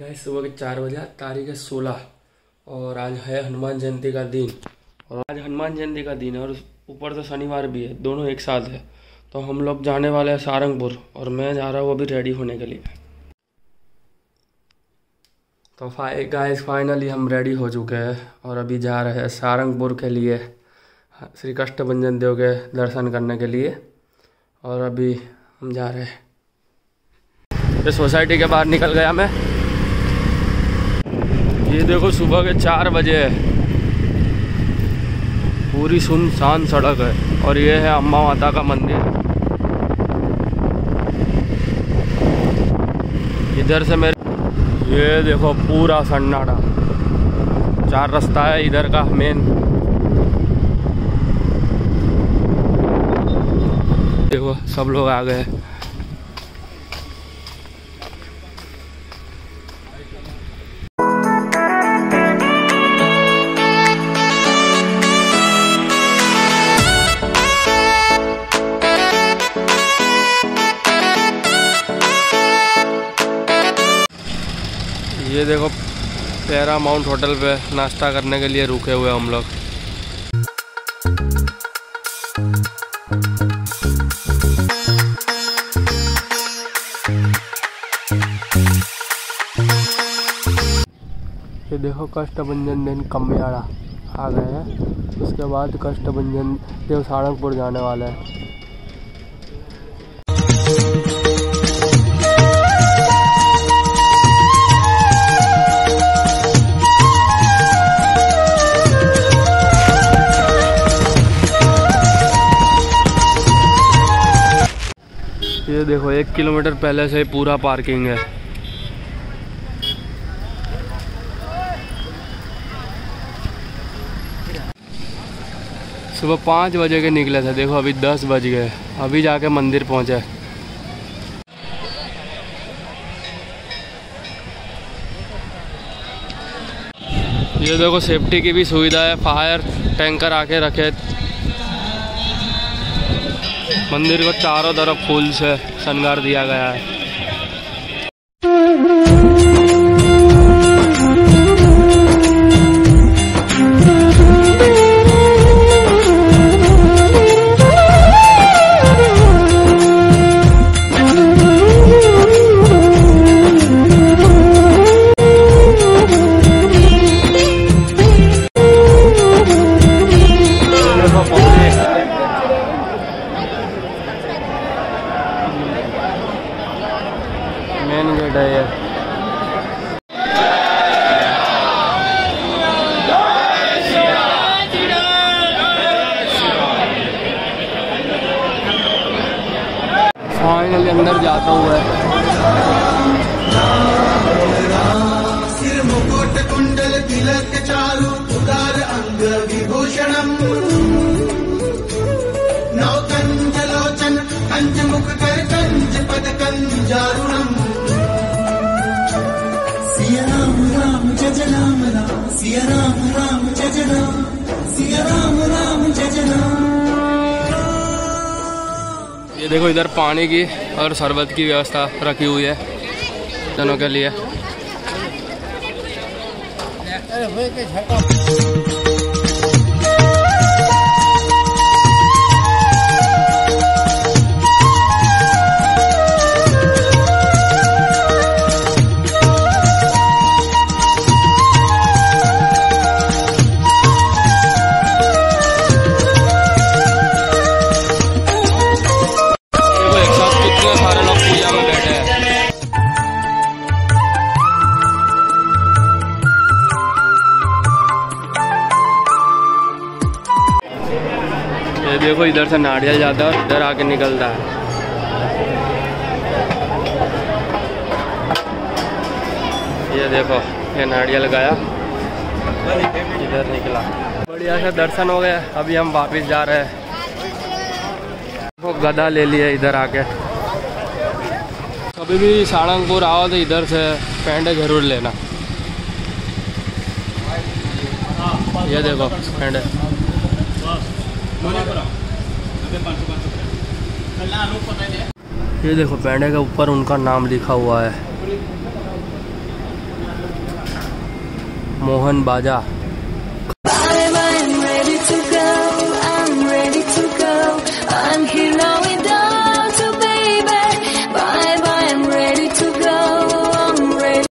Guys सुबह के चार बजे, तारीख है सोलह, और आज है हनुमान जयंती का दिन। और आज हनुमान जयंती का दिन है, और ऊपर से शनिवार भी है, दोनों एक साथ है। तो हम लोग जाने वाले हैं सारंगपुर, और मैं जा रहा हूँ अभी रेडी होने के लिए। तो फाइ गाइस फाइनली हम रेडी हो चुके हैं, और अभी जा रहे हैं सारंगपुर के लिए, श्री कष्टभंजन देव के दर्शन करने के लिए, और अभी हम जा रहे हैं। सोसाइटी के बाहर निकल गया मैं। ये देखो सुबह के चार बजे है। पूरी सुनसान सड़क है और ये है अम्मा माता का मंदिर। इधर से मेरे ये देखो पूरा सन्नाटा। चार रास्ता है इधर का मेन देखो, सब लोग आ गए। ये देखो पैरा माउंट होटल पे नाश्ता करने के लिए रुके हुए हम लोग। ये देखो, कष्टभंजन दिन कम्याड़ा आ गए हैं। उसके बाद कष्टभंजन देव सारंगपुर जाने वाले हैं। ये देखो, एक किलोमीटर पहले से पूरा पार्किंग है। सुबह पाँच बजे के निकले थे, देखो अभी दस बज गए, अभी जाके मंदिर पहुँचे। ये देखो सेफ्टी की भी सुविधा है फायर टैंकर आके रखे। मंदिर को चारों तरफ़ फूल से श्रृंगार दिया गया है। मेन गेट है ये। फाइनली अंदर जाता हुआ सिर मुकुट कुंडल तिलक उदार अंग विभूषणम् राम राम सिया राम राम जय जय राम सिया राम राम जय जय राम। ये देखो इधर पानी की और शरबत की व्यवस्था रखी हुई है जनों के लिए। देखो इधर से नारियल जाता है इधर आके निकलता है। ये देखो, ये नारियल गया। इधर निकला। बढ़िया से दर्शन हो गया, अभी हम वापस जा रहे हैं। वो गदा ले लिया इधर आके। कभी भी सारंगपुर आओ तो इधर से पेंडे ज़रूर लेना। ये देखो ये देखो पेंडे के ऊपर उनका नाम लिखा हुआ है। मोहन बाजा।